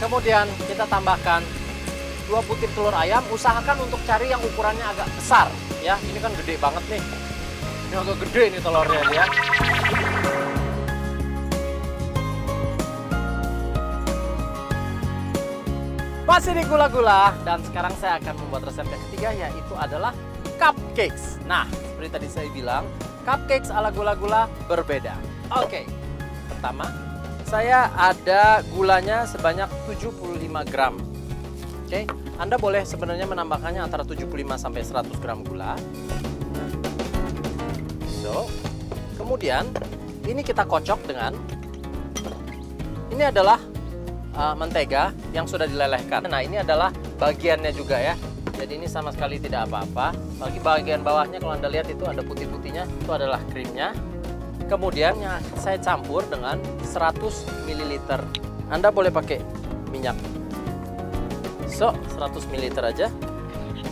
Kemudian kita tambahkan dua butir telur ayam. Usahakan untuk cari yang ukurannya agak besar ya. Ini kan gede banget nih. Ini agak gede nih telurnya ya. Masih di gula-gula dan sekarang saya akan membuat resep yang ketiga yaitu adalah cupcakes. Nah, seperti tadi saya bilang, cupcakes ala gula-gula berbeda. Oke. Pertama, saya ada gulanya sebanyak 75 gram. Oke, Anda boleh sebenarnya menambahkannya antara 75 sampai 100 gram gula. So, kemudian ini kita kocok dengan ini adalah uh, mentega yang sudah dilelehkan. Nah, ini adalah bagiannya juga ya. Jadi ini sama sekali tidak apa-apa. Bagi bagian bawahnya kalau Anda lihat itu ada putih-putihnya, itu adalah krimnya. Kemudian saya campur dengan 100 ml. Anda boleh pakai minyak. So, 100 ml aja.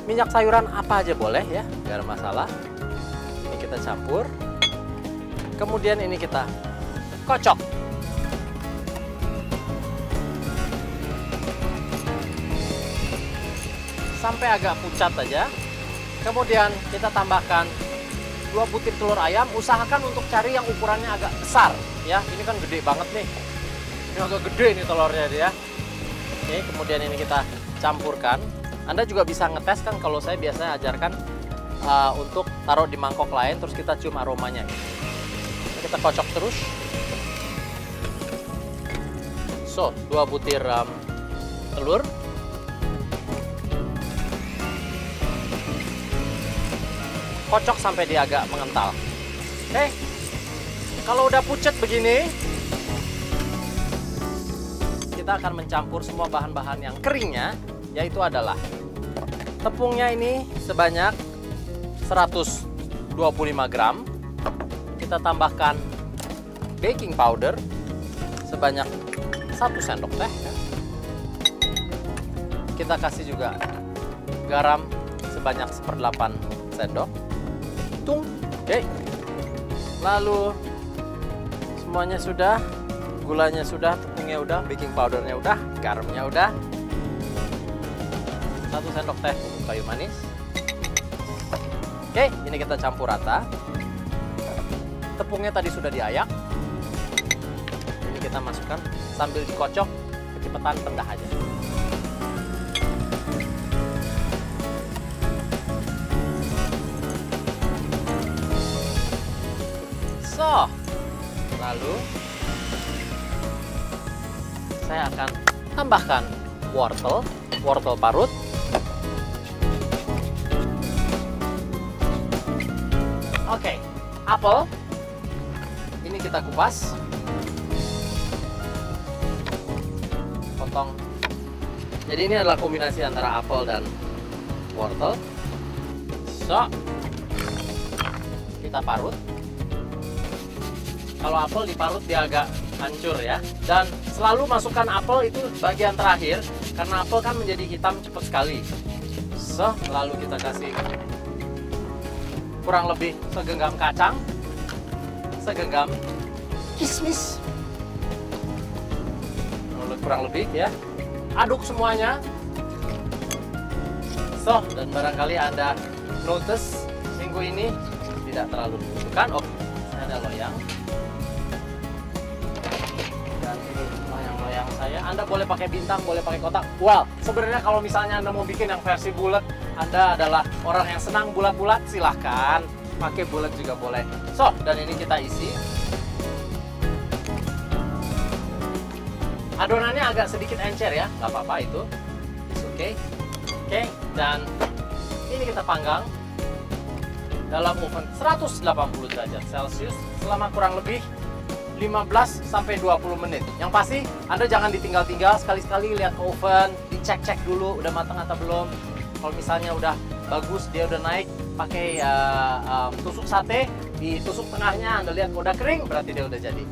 Minyak sayuran apa aja boleh ya, biar masalah. Ini kita campur. Kemudian ini kita kocok. Sampai agak pucat aja. Kemudian kita tambahkan dua butir telur ayam usahakan untuk cari yang ukurannya agak besar ya. Ini kan gede banget nih. Ini agak gede nih telurnya dia. Oke kemudian ini kita campurkan. Anda juga bisa ngetes kan kalau saya biasanya ajarkan uh, untuk taruh di mangkok lain terus kita cium aromanya. Kita kocok terus. So dua butir um, telur kocok sampai dia agak mengental. Oke, kalau udah pucet begini, kita akan mencampur semua bahan-bahan yang keringnya, yaitu adalah tepungnya ini sebanyak 125 gram. Kita tambahkan baking powder sebanyak 1 sendok teh. Kita kasih juga garam sebanyak seperdelapan sendok Oke. Lalu semuanya sudah, gulanya sudah, tepungnya udah, baking powdernya udah, garamnya udah. Satu sendok teh kayu manis. Oke, ini kita campur rata. Tepungnya tadi sudah diayak. Ini kita masukkan sambil dikocok, kecepatan rendah aja. Saya akan tambahkan wortel, wortel parut. Oke, apel. Ini kita kupas. Potong. Jadi ini adalah kombinasi antara apel dan wortel. So, kita parut kalau apel diparut dia agak hancur ya. Dan selalu masukkan apel itu bagian terakhir karena apel kan menjadi hitam cepat sekali. So lalu kita kasih kurang lebih segenggam kacang segenggam kismis. Kurang lebih ya. Aduk semuanya. So dan barangkali anda notice minggu ini tidak terlalu dibutuhkan oh ada loyang saya. Anda boleh pakai bintang, boleh pakai kotak. Well, sebenarnya kalau misalnya Anda mau bikin yang versi bulat, Anda adalah orang yang senang bulat-bulat, silahkan pakai bulat juga boleh. So, dan ini kita isi. Adonannya agak sedikit encer ya, nggak apa-apa itu. Oke, okay. oke. Okay. Dan ini kita panggang dalam oven 180 derajat Celcius selama kurang lebih 15 sampai 20 menit. Yang pasti Anda jangan ditinggal-tinggal sekali-sekali lihat oven, dicek-cek dulu udah matang atau belum. Kalau misalnya udah bagus, dia udah naik, pakai uh, um, tusuk sate, ditusuk tengahnya, Anda lihat udah kering, berarti dia udah jadi.